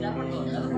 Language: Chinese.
然后，你